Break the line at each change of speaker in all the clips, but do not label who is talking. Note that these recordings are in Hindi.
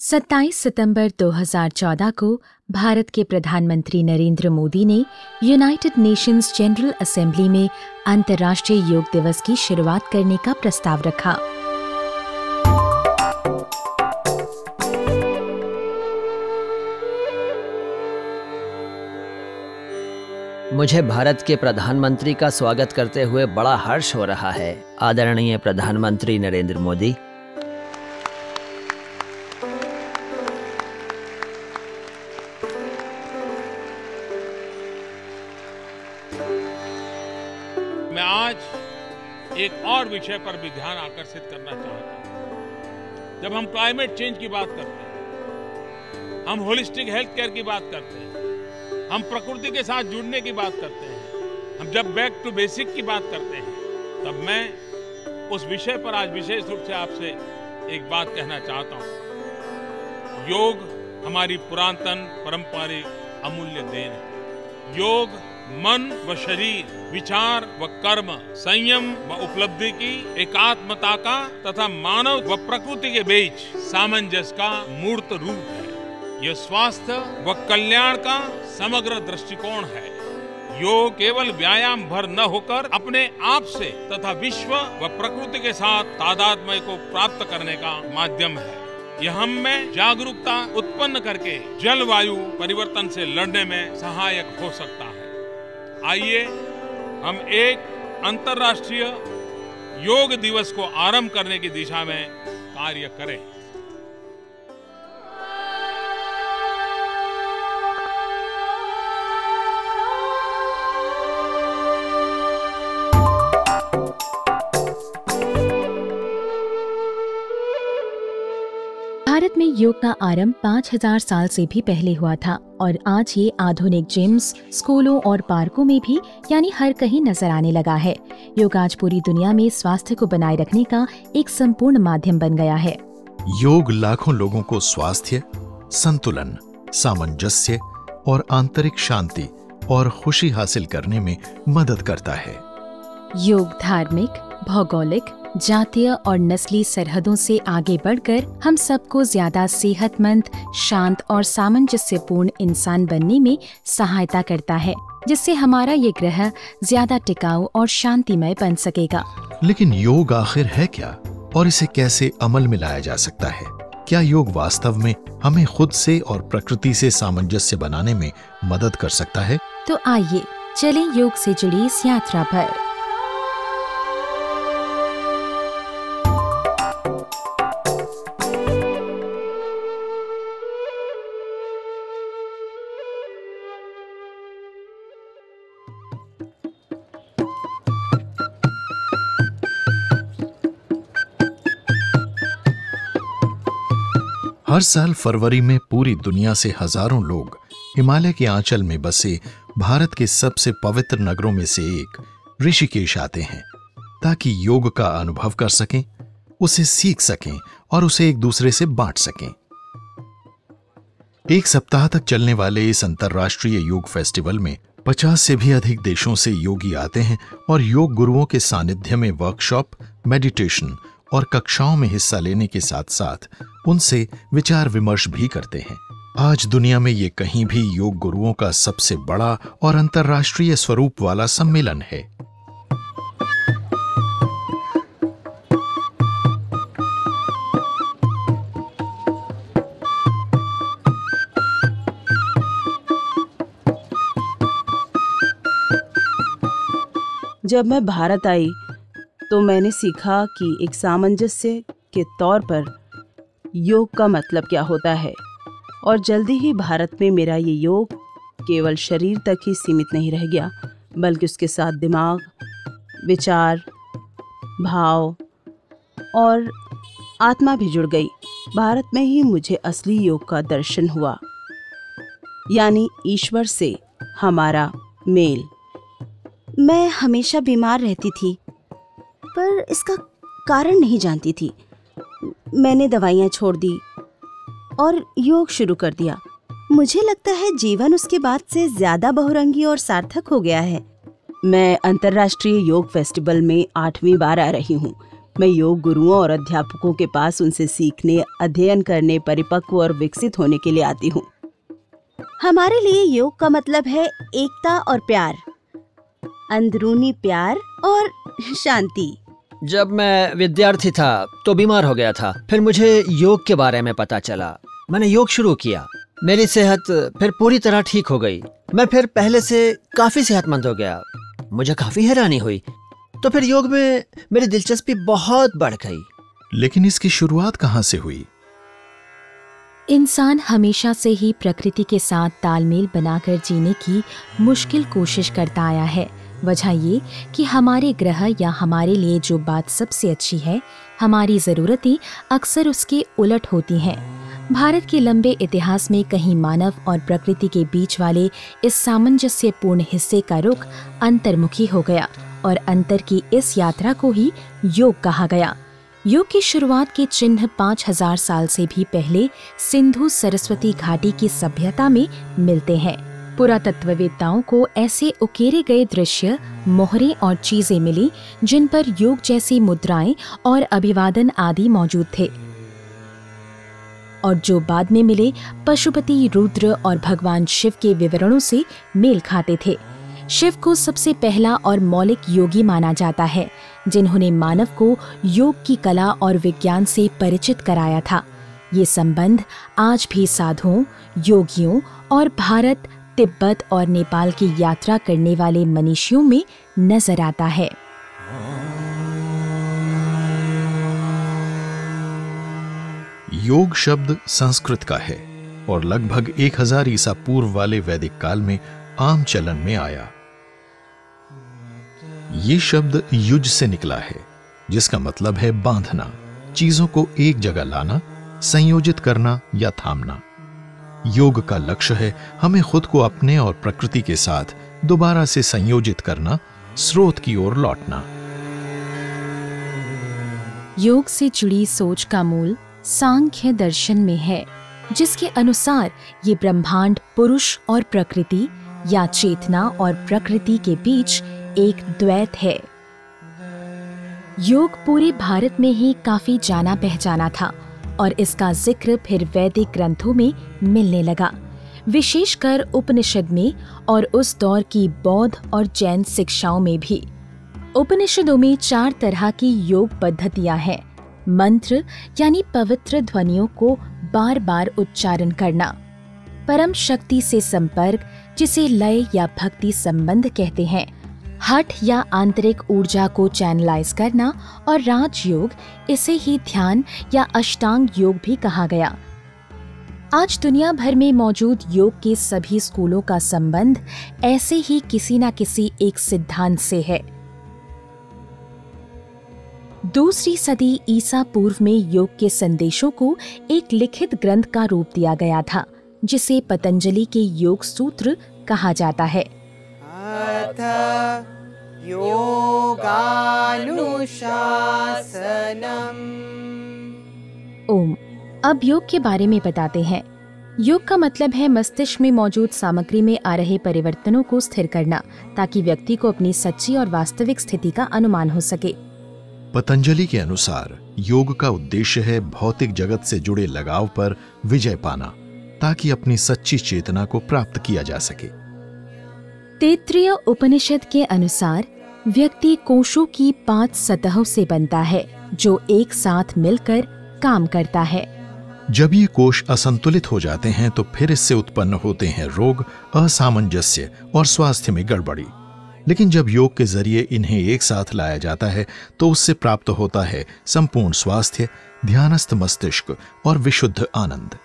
27 सितंबर 2014 को भारत के प्रधानमंत्री नरेंद्र मोदी ने यूनाइटेड नेशंस जनरल असेंबली में अंतर्राष्ट्रीय योग दिवस की शुरुआत करने का प्रस्ताव रखा।
मुझे भारत के प्रधानमंत्री का स्वागत करते हुए बड़ा हर्ष हो रहा है। आदरणीय प्रधानमंत्री नरेंद्र मोदी
और विषय पर भी ध्यान आकर्षित करना चाहता हूँ। जब हम क्लाइमेट चेंज की बात करते हैं, हम होलिस्टिक हेल्थ केयर की बात करते हैं, हम प्रकृति के साथ जुड़ने की बात करते हैं, हम जब बैक टू बेसिक की बात करते हैं, तब मैं उस विषय पर आज विशेष रूप से आपसे एक बात कहना चाहता हूँ। योग हमारी पुरातन पारंपरिक अमूल्य देन है। योग मन व शरीर, विचार व कर्म, संयम व उपलब्धि की एकात्मता का तथा मानव व प्रकृति के बीच सामंजस्य का मूर्त रूप है। यह स्वास्थ्य व कल्याण का समग्र दृष्टिकोण है। योग केवल व्यायाम भर न होकर अपने आप से तथा विश्व व प्रकृति के साथ तादात्मय को प्राप्त करने का माध्यम है। यह हम में जागरूकता उत्पन्न करके जलवायु परिवर्तन से लड़ने में सहायक हो सकता है। आइए हम एक अंतर्राष्ट्रीय योग दिवस को आरंभ करने की दिशा में कार्य करें।
योग का आरंभ 5000 साल से भी पहले हुआ था और आज ये आधुनिक जिम्स स्कूलों और पार्कों में भी यानी हर कहीं नज़र आने लगा है। योग आज पूरी दुनिया में स्वास्थ्य को बनाए रखने का एक संपूर्ण माध्यम बन गया है।
योग लाखों लोगों को स्वास्थ्य संतुलन सामंजस्य और आंतरिक शांति और खुशी हासिल करने में मदद करता है।
योग धार्मिक भौगोलिक जातीय और नस्ली सरहदों से आगे बढ़कर हम सबको ज़्यादा सेहतमंद शांत और सामंजस्यपूर्ण इंसान बनने में सहायता करता है जिससे हमारा ये ग्रह ज़्यादा टिकाऊ और शांतिमय बन सकेगा।
लेकिन योग आखिर है क्या? और इसे कैसे अमल में लाया जा सकता है? क्या योग वास्तव में हमें खुद से और प्रकृति से सामंजस्य बनाने में मदद कर सकता है?
तो आइए चलें योग से जुड़ी इस यात्रा पर।
हर साल फरवरी में पूरी दुनिया से हज़ारों लोग हिमालय के आंचल में बसे भारत के सबसे पवित्र नगरों में से एक, ऋषिकेश आते हैं, ताकि योग का अनुभव कर सकें, उसे सीख सकें और उसे एक दूसरे से बांट सकें। एक सप्ताह तक चलने वाले इस अंतर्राष्ट्रीय योग फेस्टिवल में 50 से भी अधिक देशों से योगी आते हैं और योग गुरुओं के सानिध्य में वर्कशॉप मेडिटेशन और कक्षाओं में हिस्सा लेने के साथ साथ उनसे विचार विमर्श भी करते हैं। आज दुनिया में ये कहीं भी योग गुरुओं का सबसे बड़ा और अंतर्राष्ट्रीय स्वरूप वाला सम्मेलन है।
जब मैं भारत आई तो मैंने सीखा कि एक सामंजस्य के तौर पर योग का मतलब क्या होता है। और जल्दी ही भारत में मेरा ये योग केवल शरीर तक ही सीमित नहीं रह गया, बल्कि उसके साथ दिमाग, विचार, भाव और आत्मा भी जुड़ गई। भारत में ही मुझे असली योग का दर्शन हुआ, यानी ईश्वर से हमारा मेल। मैं हमेशा बीमार रहती थी पर इसका कारण नहीं जानती थी। मैंने दवाइयाँ छोड़ दी और योग शुरू कर दिया। मुझे लगता है जीवन उसके बाद से ज़्यादा बहुरंगी और सार्थक हो गया है। मैं अंतर्राष्ट्रीय योग फेस्टिवल में आठवीं बार आ रही हूँ। मैं योग गुरुओं और अध्यापकों के पास उनसे सीखने, अध्ययन करने, परिपक्व और विकसित होने के लिए आती हूँ।
हमारे लिए योग का मतलब है एकता और प्यार। अंदरूनी प्यार और शांति।
जब मैं विद्यार्थी था तो बीमार हो गया था। फिर मुझे योग के बारे में पता चला। मैंने योग शुरू किया। मेरी सेहत फिर पूरी तरह ठीक हो गई। मैं फिर पहले से काफ़ी सेहतमंद हो गया। मुझे काफ़ी हैरानी हुई। तो फिर योग में मेरी दिलचस्पी बहुत बढ़ गई।
लेकिन इसकी शुरुआत कहाँ से हुई?
इंसान हमेशा से ही प्रकृति के साथ तालमेल बनाकर जीने की मुश्किल कोशिश करता आया है। वजह ये कि हमारे ग्रह या हमारे लिए जो बात सबसे अच्छी है, हमारी ज़रूरतें अक्सर उसके उलट होती हैं। भारत के लंबे इतिहास में कहीं मानव और प्रकृति के बीच वाले इस सामंजस्यपूर्ण हिस्से का रुख अंतर्मुखी हो गया और अंतर की इस यात्रा को ही योग कहा गया। योग की शुरुआत के चिन्ह 5000 साल से भी पहले सिंधु सरस्वती घाटी की सभ्यता में मिलते हैं। पुरातत्ववेत्ताओं को ऐसे उकेरे गए दृश्य, मोहरे और चीज़ें मिली, जिन पर योग जैसी मुद्राएँ और अभिवादन आदि मौजूद थे। और जो बाद में मिले, पशुपति, रुद्र और भगवान शिव के विवरणों से मेल खाते थे। शिव को सबसे पहला और मौलिक योगी माना जाता है, जिन्होंने मानव को योग की कला और विज्ञान से परिचित कराया था। ये संबंध आज भी साधुओं, योगियों और भारत तिब्बत और नेपाल की यात्रा करने वाले मनीषियों में नज़र आता है।
योग शब्द संस्कृत का है और लगभग 1000 ईसा पूर्व वाले वैदिक काल में आम चलन में आया। ये शब्द युज से निकला है, जिसका मतलब है बांधना, चीज़ों को एक जगह लाना, संयोजित करना या थामना। योग का लक्ष्य है हमें खुद को अपने और प्रकृति के साथ दोबारा से संयोजित करना, स्रोत की ओर लौटना।
योग से जुड़ी सोच का मूल सांख्य दर्शन में है, जिसके अनुसार ये ब्रह्मांड पुरुष और प्रकृति या चेतना और प्रकृति के बीच एक द्वैत है। योग पूरे भारत में ही काफ़ी जाना पहचाना था। और इसका ज़िक्र फिर वैदिक ग्रंथों में मिलने लगा। विशेषकर उपनिषद में और उस दौर की बौद्ध और जैन शिक्षाओं में भी। उपनिषदों में चार तरह की योग पद्धतियाँ हैं। मंत्र यानी पवित्र ध्वनियों को बार बार उच्चारण करना। परम शक्ति से संपर्क, जिसे लय या भक्ति संबंध कहते हैं हठ या आंतरिक ऊर्जा को चैनलाइज करना और राजयोग, इसे ही ध्यान या अष्टांग योग भी कहा गया। आज दुनिया भर में मौजूद योग के सभी स्कूलों का संबंध ऐसे ही किसी न किसी एक सिद्धांत से है। दूसरी सदी ईसा पूर्व में योग के संदेशों को एक लिखित ग्रंथ का रूप दिया गया था, जिसे पतंजलि के योग सूत्र कहा जाता है।
अथ योगानुशासनम्।
ओम अब योग के बारे में बताते हैं। योग का मतलब है मस्तिष्क में मौजूद सामग्री में आ रहे परिवर्तनों को स्थिर करना ताकि व्यक्ति को अपनी सच्ची और वास्तविक स्थिति का अनुमान हो सके।
पतंजलि के अनुसार योग का उद्देश्य है भौतिक जगत से जुड़े लगाव पर विजय पाना ताकि अपनी सच्ची चेतना को प्राप्त किया जा सके।
तैत्रीय उपनिषद के अनुसार व्यक्ति कोशों की पाँच सतहों से बनता है जो एक साथ मिलकर काम करता है।
जब ये कोश असंतुलित हो जाते हैं तो फिर इससे उत्पन्न होते हैं रोग असामंजस्य और स्वास्थ्य में गड़बड़ी। लेकिन जब योग के ज़रिए इन्हें एक साथ लाया जाता है तो उससे प्राप्त होता है संपूर्ण स्वास्थ्य ध्यानस्थ मस्तिष्क और विशुद्ध आनंद।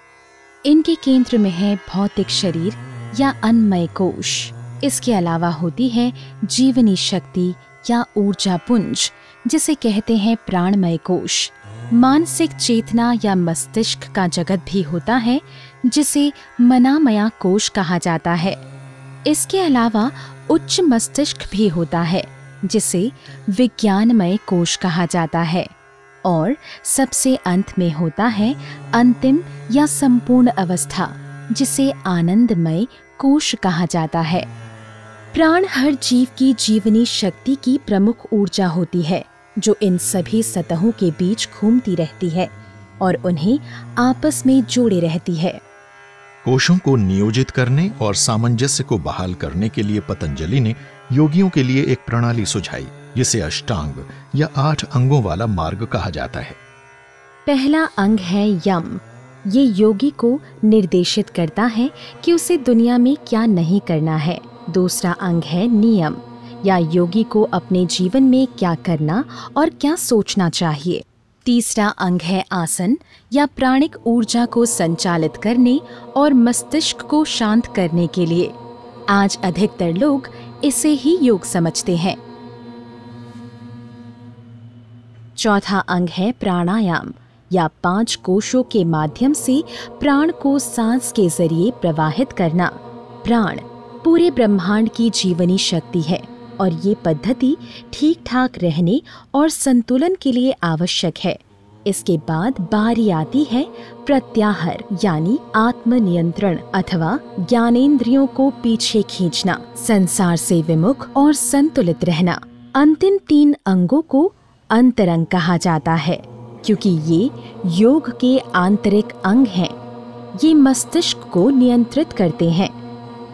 इनके केंद्र में है भौतिक शरीर या अन्नमय कोश। इसके अलावा होती है जीवनी शक्ति या ऊर्जा पुंज, जिसे कहते हैं प्राणमय कोश। मानसिक चेतना या मस्तिष्क का जगत भी होता है, जिसे मनामया कोश कहा जाता है। इसके अलावा उच्च मस्तिष्क भी होता है, जिसे विज्ञानमय कोश कहा जाता है। और सबसे अंत में होता है अंतिम या संपूर्ण अवस्था, जिसे आनंदमय कोश कहा जाता है। प्राण हर जीव की जीवनी शक्ति की प्रमुख ऊर्जा होती है जो इन सभी सतहों के बीच घूमती रहती है और उन्हें आपस में जोड़े रहती है।
कोशों को नियोजित करने और सामंजस्य को बहाल करने के लिए पतंजलि ने योगियों के लिए एक प्रणाली सुझाई जिसे अष्टांग या आठ अंगों वाला मार्ग कहा जाता है।
पहला अंग है यम। ये योगी को निर्देशित करता है कि उसे दुनिया में क्या नहीं करना है। दूसरा अंग है नियम। या योगी को अपने जीवन में क्या करना और क्या सोचना चाहिए? तीसरा अंग है आसन, या प्राणिक ऊर्जा को संचालित करने और मस्तिष्क को शांत करने के लिए। आज अधिकतर लोग इसे ही योग समझते हैं। चौथा अंग है प्राणायाम, या पाँच कोशों के माध्यम से प्राण को सांस के ज़रिए प्रवाहित करना। प्राण पूरे ब्रह्मांड की जीवनी शक्ति है और ये पद्धति ठीक ठाक रहने और संतुलन के लिए आवश्यक है। इसके बाद बारी आती है प्रत्याहर, यानी आत्मनियंत्रण अथवा ज्ञानेंद्रियों को पीछे खींचना, संसार से विमुख और संतुलित रहना। अंतिम तीन अंगों को अंतरंग कहा जाता है, क्योंकि ये योग के आंतरिक अंग हैं। ये मस्तिष्क को नियंत्रित करते हैं।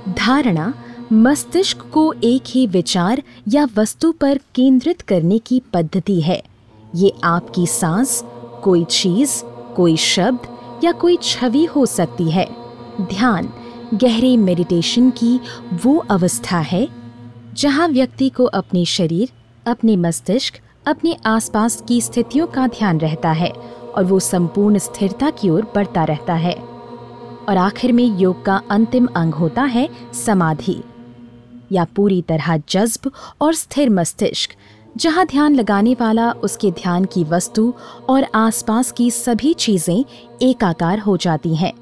धारणा मस्तिष्क को एक ही विचार या वस्तु पर केंद्रित करने की पद्धति है। ये आपकी सांस, कोई चीज़, कोई शब्द या कोई छवि हो सकती है। ध्यान, गहरे मेडिटेशन की वो अवस्था है, जहाँ व्यक्ति को अपने शरीर, अपने मस्तिष्क, अपने आसपास की स्थितियों का ध्यान रहता है और वो संपूर्ण स्थिरता की ओर बढ़ता रहता है। और आखिर में योग का अंतिम अंग होता है समाधि, या पूरी तरह जज्ब और स्थिर मस्तिष्क, जहाँ ध्यान लगाने वाला उसके ध्यान की वस्तु और आसपास की सभी चीज़ें एकाकार हो जाती हैं।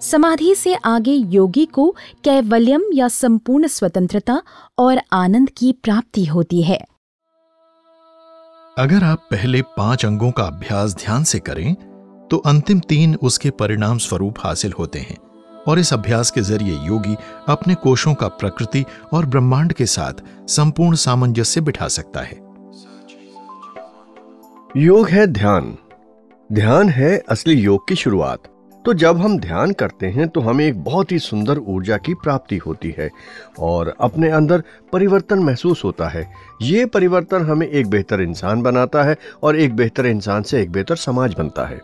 समाधि से आगे योगी को कैवल्यम या संपूर्ण स्वतंत्रता और आनंद की प्राप्ति होती है।
अगर आप पहले पाँच अंगों का अभ्यास ध्यान से करें तो अंतिम तीन उसके परिणाम स्वरूप हासिल होते हैं और इस अभ्यास के ज़रिए योगी अपने कोशों का प्रकृति और ब्रह्मांड के साथ संपूर्ण सामंजस्य बिठा सकता है।
योग है ध्यान। ध्यान है असली योग की शुरुआत। तो जब हम ध्यान करते हैं तो हमें एक बहुत ही सुंदर ऊर्जा की प्राप्ति होती है और अपने अंदर परिवर्तन महसूस होता है। ये परिवर्तन हमें एक बेहतर इंसान बनाता है और एक बेहतर इंसान से एक बेहतर समाज बनता है।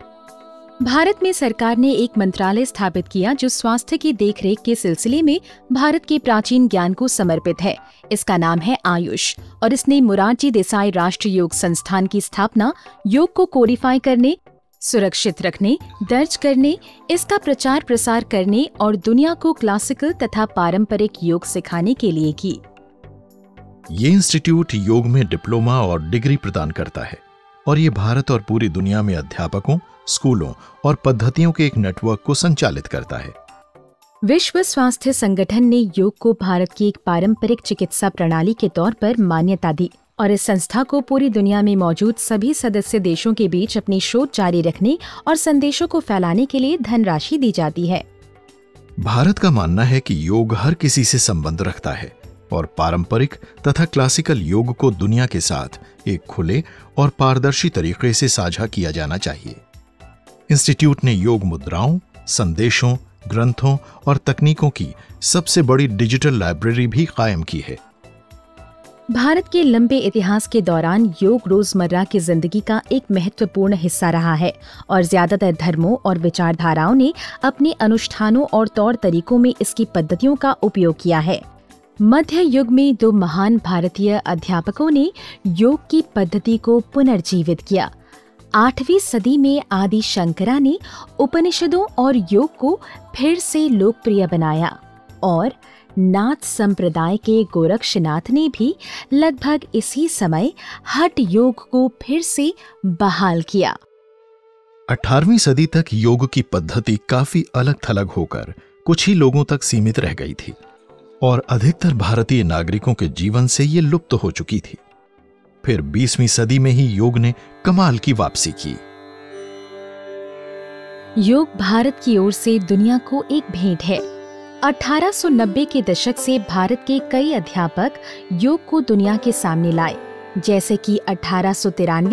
भारत में सरकार ने एक मंत्रालय स्थापित किया जो स्वास्थ्य की देखरेख के सिलसिले में भारत के प्राचीन ज्ञान को समर्पित है। इसका नाम है आयुष और इसने मुरारजी देसाई राष्ट्रीय योग संस्थान की स्थापना योग को कोडिफाई करने, सुरक्षित रखने, दर्ज करने, इसका प्रचार प्रसार करने और दुनिया को क्लासिकल तथा पारंपरिक योग सिखाने के लिए की।
ये इंस्टीट्यूट योग में डिप्लोमा और डिग्री प्रदान करता है। और ये भारत और पूरी दुनिया में अध्यापकों स्कूलों और पद्धतियों के एक नेटवर्क को संचालित करता है।
विश्व स्वास्थ्य संगठन ने योग को भारत की एक पारंपरिक चिकित्सा प्रणाली के तौर पर मान्यता दी और इस संस्था को पूरी दुनिया में मौजूद सभी सदस्य देशों के बीच अपनी शोध जारी रखने और संदेशों को फैलाने के लिए धनराशि दी जाती है।
भारत का मानना है कि योग हर किसी से संबंध रखता है। और पारंपरिक तथा क्लासिकल योग को दुनिया के साथ एक खुले और पारदर्शी तरीके से साझा किया जाना चाहिए। इंस्टीट्यूट ने योग मुद्राओं, संदेशों, ग्रंथों और तकनीकों की सबसे बड़ी डिजिटल लाइब्रेरी भी कायम की है।
भारत के लंबे इतिहास के दौरान योग रोज़मर्रा की ज़िंदगी का एक महत्वपूर्ण हिस्सा रहा है और ज़्यादातर धर्मों और विचारधाराओं ने अपने अनुष्ठानों और तौर तरीकों में इसकी पद्धतियों का उपयोग किया है। मध्य युग में दो महान भारतीय अध्यापकों ने योग की पद्धति को पुनर्जीवित किया। आठवीं सदी में आदि शंकरा ने उपनिषदों और योग को फिर से लोकप्रिय बनाया और नाथ संप्रदाय के गोरक्षनाथ ने भी लगभग इसी समय हट योग को फिर से बहाल किया।
18वीं सदी तक योग की पद्धति काफ़ी अलग थलग होकर कुछ ही लोगों तक सीमित रह गई थी। और अधिकतर भारतीय नागरिकों के जीवन से ये लुप्त तो हो चुकी थी। फिर 20वीं सदी में ही योग ने कमाल की वापसी की।
योग भारत की ओर से दुनिया को एक भेंट है। 1890 के दशक से भारत के कई अध्यापक योग को दुनिया के सामने लाए, जैसे कि अठारह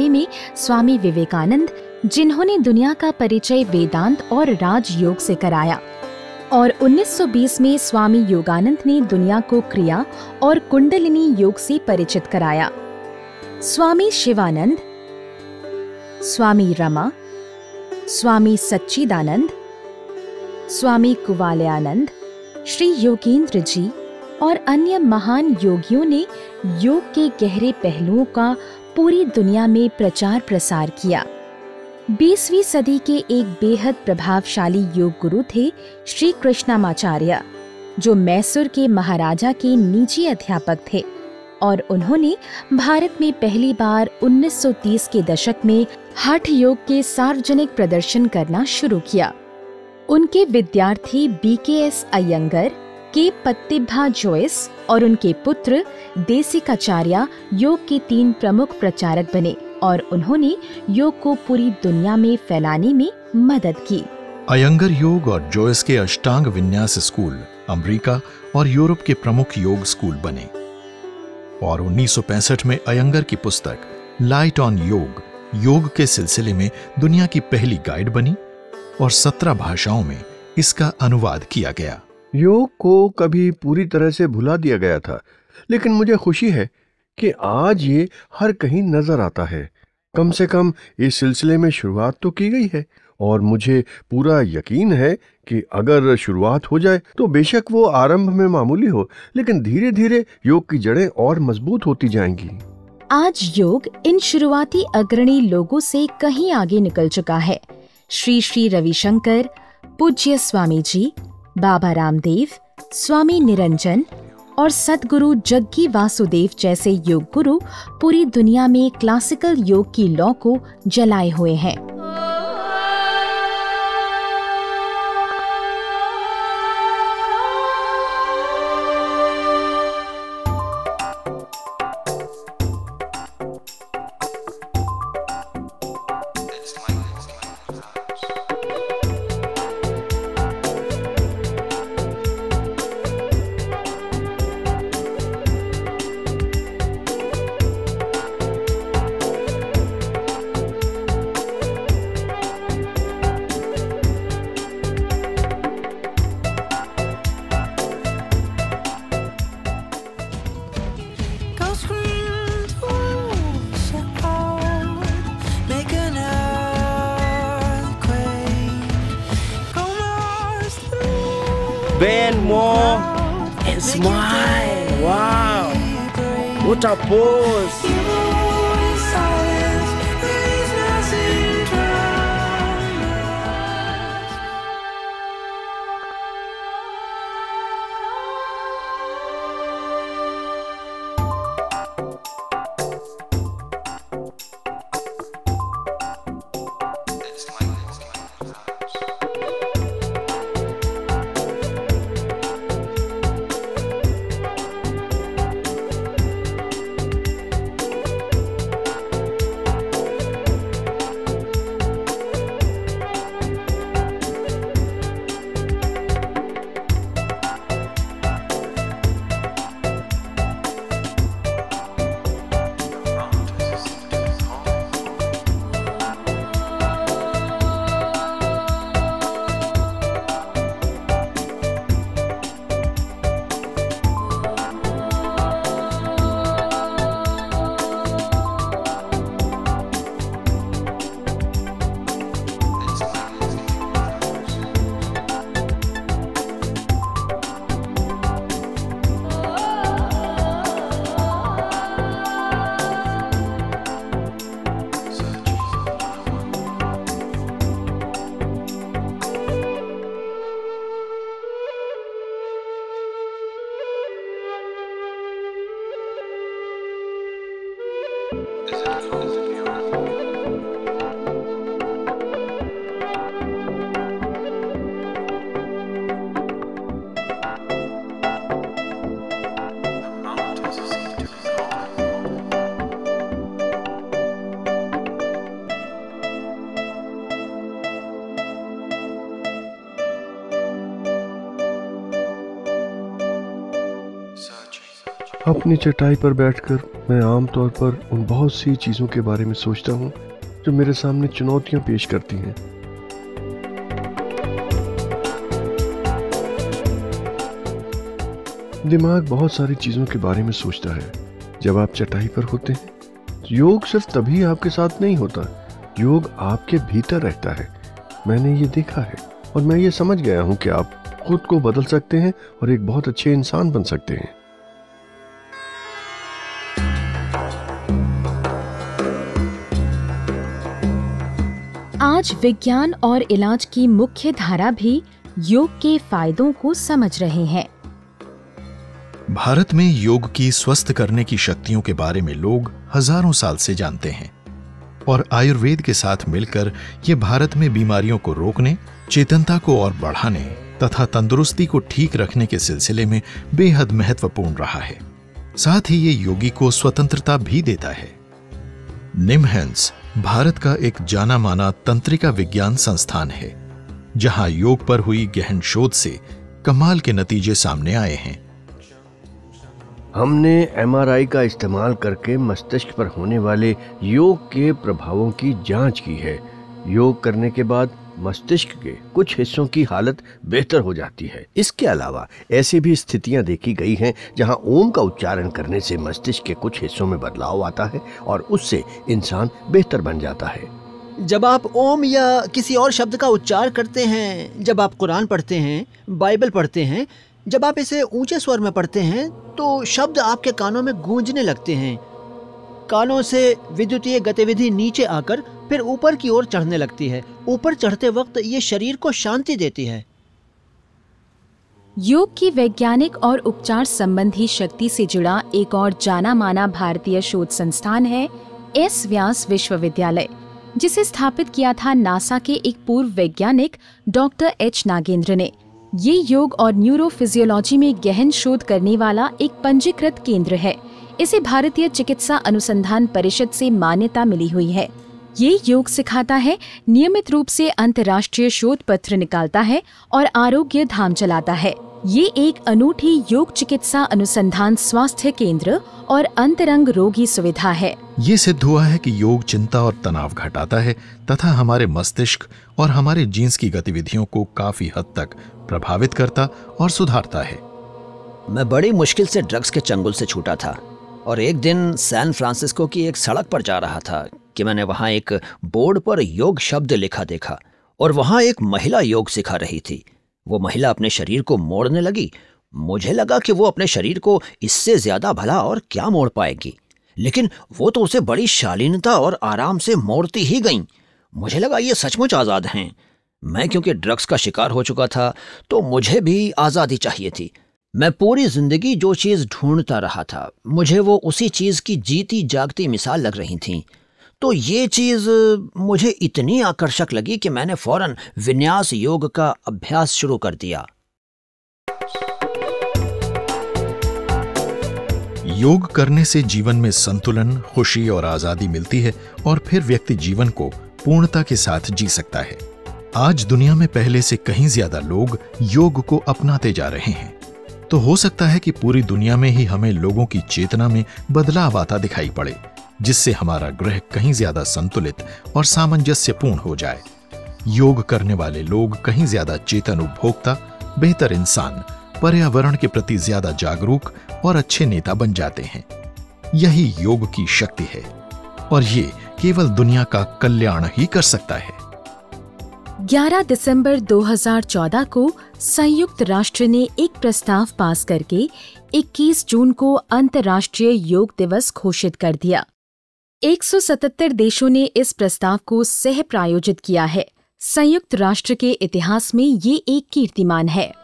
में स्वामी विवेकानंद, जिन्होंने दुनिया का परिचय वेदांत और राजयोग से कराया। और 1920 में स्वामी योगानंद ने दुनिया को क्रिया और कुंडलिनी योग से परिचित कराया। स्वामी शिवानंद, स्वामी रमा, स्वामी सच्चिदानंद, स्वामी कुवालयानंद, श्री योगेंद्र जी और अन्य महान योगियों ने योग के गहरे पहलुओं का पूरी दुनिया में प्रचार प्रसार किया। बीसवीं सदी के एक बेहद प्रभावशाली योग गुरु थे श्री कृष्णामाचार्य, जो मैसूर के महाराजा के निजी अध्यापक थे और उन्होंने भारत में पहली बार 1930 के दशक में हठ योग के सार्वजनिक प्रदर्शन करना शुरू किया। उनके विद्यार्थी बी के एस अयंगर के पत्तिभा जोइस और उनके पुत्र देसिकाचार्य योग के तीन प्रमुख प्रचारक बने। और उन्होंने योग को पूरी दुनिया में फैलाने में मदद की।
अयंगर योग और जोयस के अष्टांग विन्यास स्कूल अमेरिका और यूरोप के प्रमुख योग स्कूल बने। और 1965 में अयंगर की पुस्तक लाइट ऑन योग योग के सिलसिले में दुनिया की पहली गाइड बनी और 17 भाषाओं में इसका अनुवाद किया गया।
योग को कभी पूरी तरह से भुला दिया गया था लेकिन मुझे खुशी है कि आज ये हर कहीं नज़र आता है। कम से कम इस सिलसिले में शुरुआत तो की गई है, और मुझे पूरा यकीन है कि अगर शुरुआत हो जाए तो बेशक वो आरंभ में मामूली हो, लेकिन धीरे धीरे योग की जड़ें और मज़बूत होती जाएँगी।
आज योग इन शुरुआती अग्रणी लोगों से कहीं आगे निकल चुका है। श्री श्री रविशंकर, पूज्य स्वामी जी बाबा रामदेव, स्वामी निरंजन और सदगुरु जग्गी वासुदेव जैसे योग गुरु पूरी दुनिया में क्लासिकल योग की लॉ को जलाए हुए हैं।
more and smile. Wow. What a pose.
अपनी चटाई पर बैठकर मैं आमतौर पर उन बहुत सी चीज़ों के बारे में सोचता हूँ, जो मेरे सामने चुनौतियाँ पेश करती हैं। दिमाग बहुत सारी चीज़ों के बारे में सोचता है। जब आप चटाई पर होते हैं योग सिर्फ़ तभी आपके साथ नहीं होता। योग आपके भीतर रहता है। मैंने ये देखा है और मैं ये समझ गया हूँ कि आप खुद को बदल सकते हैं और एक बहुत अच्छे इंसान बन सकते हैं।
आज विज्ञान और इलाज की मुख्य धारा भी योग के फायदों को समझ रहे हैं।
भारत में योग की स्वस्थ करने की शक्तियों के बारे में लोग हज़ारों साल से जानते हैं और आयुर्वेद के साथ मिलकर ये भारत में बीमारियों को रोकने, चेतनता को और बढ़ाने तथा तंदुरुस्ती को ठीक रखने के सिलसिले में बेहद महत्वपूर्ण रहा है। साथ ही ये योगी को स्वतंत्रता भी देता है। निमहंस भारत का एक जाना माना तंत्रिका विज्ञान संस्थान है, जहाँ योग पर हुई गहन शोध से कमाल के नतीजे सामने आए हैं।
हमने एमआरआई का इस्तेमाल करके मस्तिष्क पर होने वाले योग के प्रभावों की जाँच की है। योग करने के बाद मस्तिष्क के कुछ हिस्सों की हालत बेहतर हो जाती है। इसके अलावा ऐसी भी स्थितियाँ देखी गई हैं जहाँ ओम का उच्चारण करने से मस्तिष्क के कुछ हिस्सों में बदलाव आता है और उससे इंसान बेहतर बन जाता है।
जब आप ओम या किसी और शब्द का उच्चार करते हैं, जब आप कुरान पढ़ते हैं, बाइबल पढ़ते हैं, जब आप इसे ऊँचे स्वर में पढ़ते हैं तो शब्द आपके कानों में गूंजने लगते हैं। कानों से विद्युतीय गतिविधि नीचे आकर फिर ऊपर की ओर चढ़ने लगती है। ऊपर चढ़ते वक्त ये शरीर को शांति देती है।
योग की वैज्ञानिक और उपचार संबंधी शक्ति से जुड़ा एक और जाना माना भारतीय शोध संस्थान है, एस व्यास विश्वविद्यालय, जिसे स्थापित किया था नासा के एक पूर्व वैज्ञानिक डॉक्टर एच नागेंद्र ने। ये योग और न्यूरोफिजियोलॉजी में गहन शोध करने वाला एक पंजीकृत केंद्र है। इसे भारतीय चिकित्सा अनुसंधान परिषद से मान्यता मिली हुई है। ये योग सिखाता है नियमित रूप से अंतर्राष्ट्रीय शोध पत्र निकालता है और आरोग्य धाम चलाता है। ये एक अनूठी योग चिकित्सा अनुसंधान स्वास्थ्य केंद्र और अंतरंग रोगी सुविधा है।
ये सिद्ध हुआ है कि योग चिंता और तनाव घटाता है तथा हमारे मस्तिष्क और हमारे जीन्स की गतिविधियों को काफ़ी हद तक प्रभावित करता और सुधारता है।
मैं बड़ी मुश्किल से ड्रग्स के चंगुल से छूटा था। और एक दिन सैन फ्रांसिस्को की एक सड़क पर जा रहा था कि मैंने वहाँ एक बोर्ड पर योग शब्द लिखा देखा और वहाँ एक महिला योग सिखा रही थी। वो महिला अपने शरीर को मोड़ने लगी। मुझे लगा कि वो अपने शरीर को इससे ज़्यादा भला और क्या मोड़ पाएगी। लेकिन वो तो उसे बड़ी शालीनता और आराम से मोड़ती ही गईं। मुझे लगा, ये सचमुच आज़ाद हैं। मैं क्योंकि ड्रग्स का शिकार हो चुका था तो मुझे भी आज़ादी चाहिए थी। मैं पूरी ज़िंदगी जो चीज़ ढूंढता रहा था, मुझे वो उसी चीज़ की जीती जागती मिसाल लग रही थी। तो ये चीज़ मुझे इतनी आकर्षक लगी कि मैंने फ़ौरन विन्यास योग का अभ्यास शुरू कर दिया।
योग करने से जीवन में संतुलन, खुशी और आज़ादी मिलती है और फिर व्यक्ति जीवन को पूर्णता के साथ जी सकता है। आज दुनिया में पहले से कहीं ज़्यादा लोग योग को अपनाते जा रहे हैं। तो हो सकता है कि पूरी दुनिया में ही हमें लोगों की चेतना में बदलाव आता दिखाई पड़े, जिससे हमारा ग्रह कहीं ज़्यादा संतुलित और सामंजस्यपूर्ण हो जाए। योग करने वाले लोग कहीं ज़्यादा चेतन उपभोक्ता, बेहतर इंसान, पर्यावरण के प्रति ज़्यादा जागरूक और अच्छे नेता बन जाते हैं। यही योग की शक्ति है, और ये केवल दुनिया का कल्याण ही कर सकता है।
11 दिसंबर 2014 को संयुक्त राष्ट्र ने एक प्रस्ताव पास करके 21 जून को अंतर्राष्ट्रीय योग दिवस घोषित कर दिया। 177 देशों ने इस प्रस्ताव को सह प्रायोजित किया है। संयुक्त राष्ट्र के इतिहास में ये एक कीर्तिमान है।